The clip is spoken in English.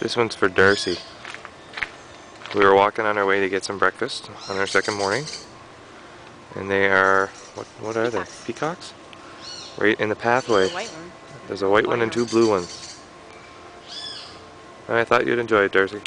This one's for Darcy. We were walking on our way to get some breakfast on our second morning. And they are, what, what are they? Peacocks? Right in the pathway. The white one. There's a white one and two blue ones. I thought you'd enjoy it, Darcy.